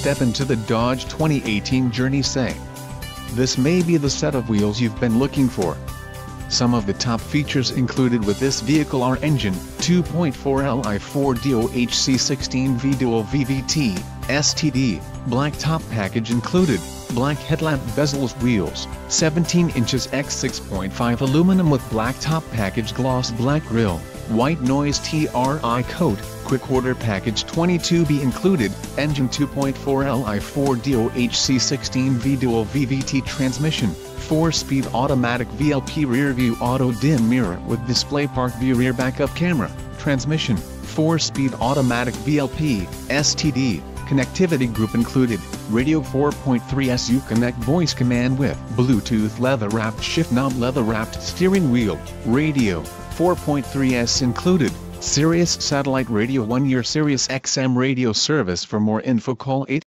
step into the Dodge 2018 Journey say. This may be the set of wheels you've been looking for. Some of the top features included with this vehicle are engine, 2.4 Li 4 DOHC 16V dual VVT, STD, black top package included, black headlamp bezels wheels, 17 inches x 6.5 aluminum with black top package gloss black grille, white noise TRI coat, quick order package 22B included, engine 2.4 Li 4 DOHC 16V dual VVT transmission, 4-speed automatic VLP rear view auto dim mirror with display park view rear backup camera, transmission, 4-speed automatic VLP, STD, connectivity group included, radio 4.3 S Uconnect voice command with Bluetooth leather wrapped shift knob leather wrapped steering wheel, radio, 4.3S included, Sirius satellite radio 1 year Sirius XM radio service. For more info call 8